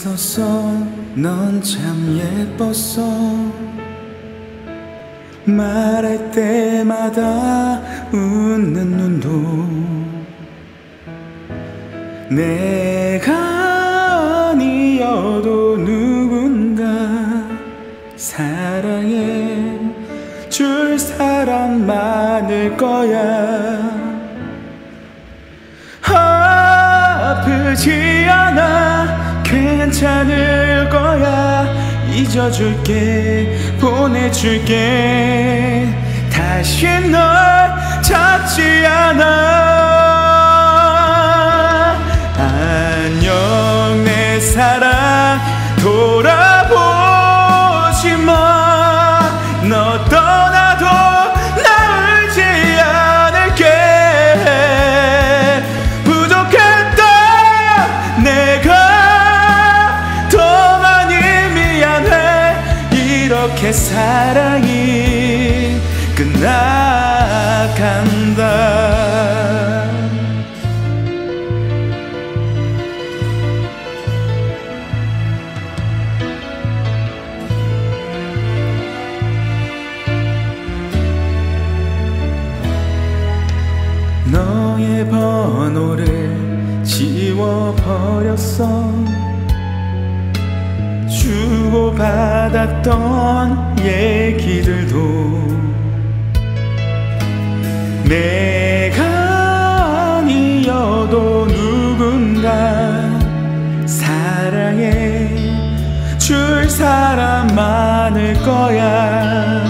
예뻤어 넌 참 예뻤어 말할 때마다 웃는 눈도 내가 아니어도 누군가 사랑해 줄 사람 많을 거야. 아프지 않아 괜찮을 거야. 잊어줄게 보내줄게. 다시 널 찾지 않아 이렇게 사랑이 끝나간다. 너의 번호를 지워버렸어 주고받았던 얘기들도 내가 아니어도 누군가 사랑해 줄 사람 많을 거야.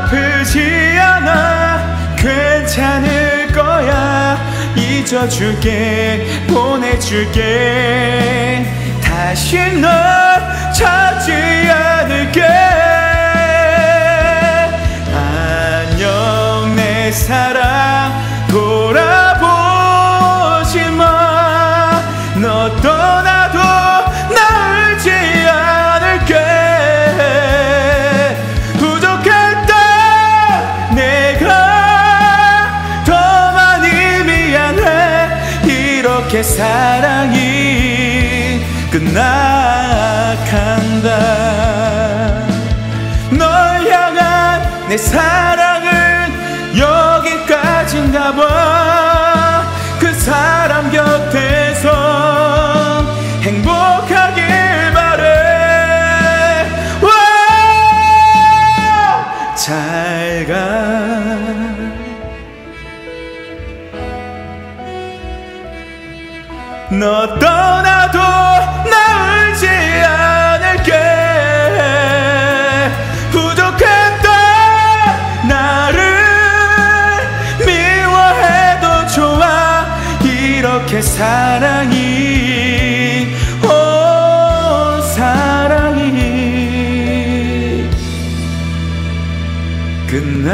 아프지 않아. 괜찮을 거야. 잊어줄게. 보내줄게 다시 널 찾지 않을게. 안녕 내 사랑. 돌아보지 마너 떠나도 나 울지 않을게. 부족했다 내가 더 많이 미안해. 이렇게 사랑이 끝나간다. 널 향한 내 사랑은 여기까지인가 봐그 사람 곁에서 행복하길 바래. 잘가. 너 떠나도 끝나간다.